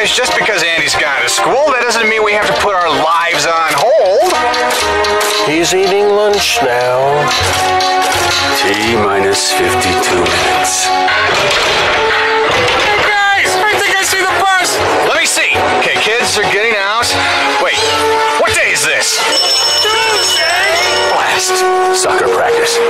guys. Just because Andy's gone to school, that doesn't mean we have to put our lives on hold. He's eating lunch now. T minus 52 minutes. Guys, I think I see the bus. Let me see. Okay, kids are getting out. Wait, what day is this? Tuesday. Blast. Soccer practice.